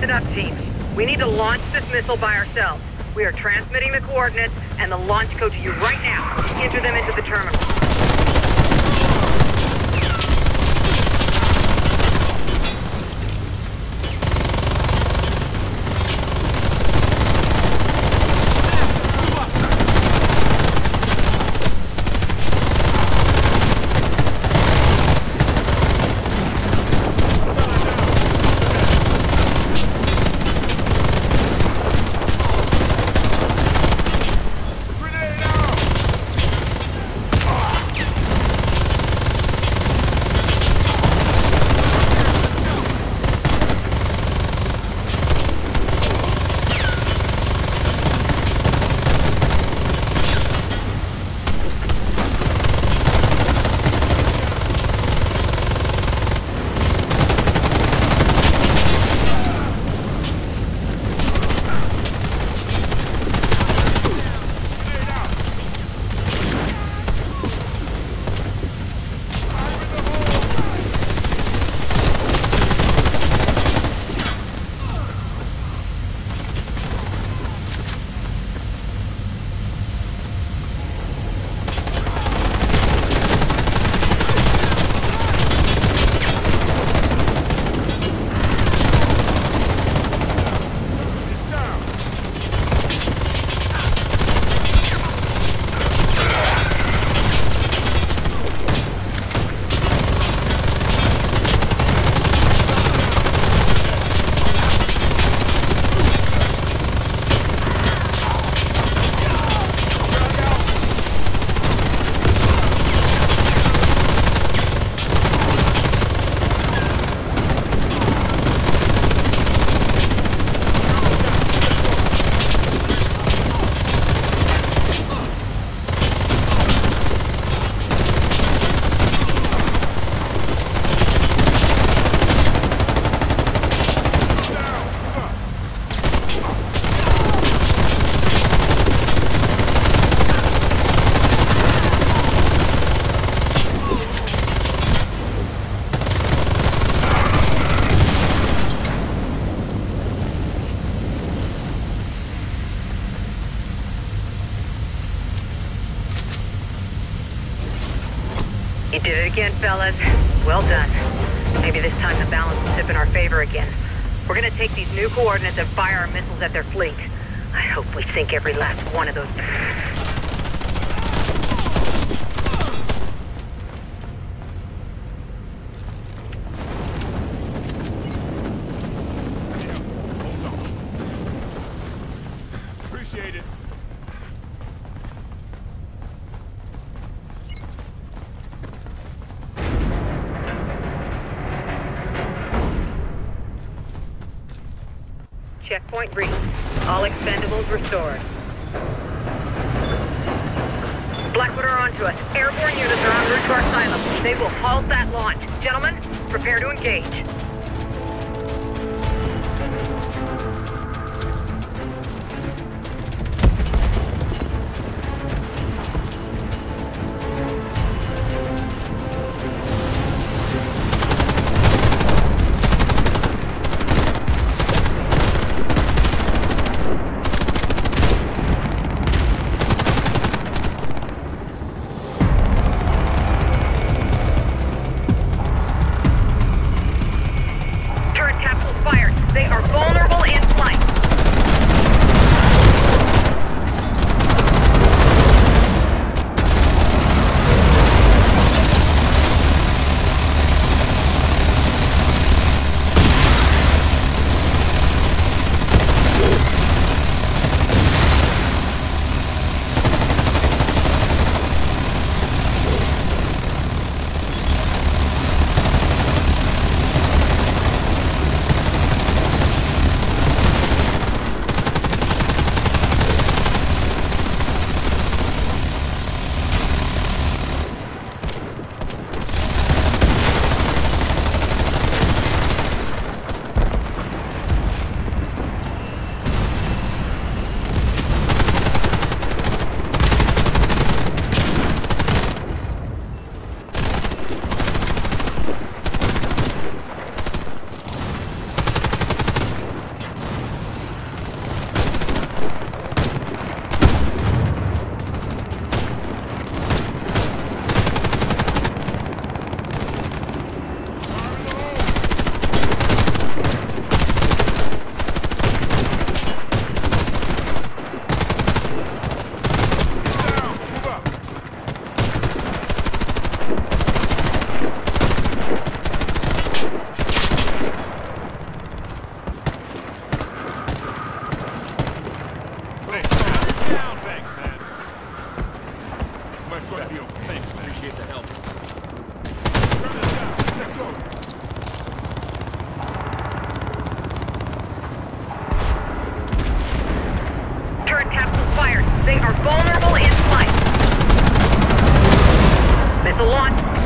Listen up, team. We need to launch this missile by ourselves. We are transmitting the coordinates and the launch code to you right now. Enter them into the terminal. You did it again, fellas. Well done. Maybe this time the balance will tip in our favor again. We're gonna take these new coordinates and fire our missiles at their fleet. I hope we sink every last one of those. Checkpoint reached. All expendables restored. Blackwood are onto us. Airborne units are en route to our silo. They will halt that launch. Gentlemen, prepare to engage. Vulnerable in flight. Missile launch.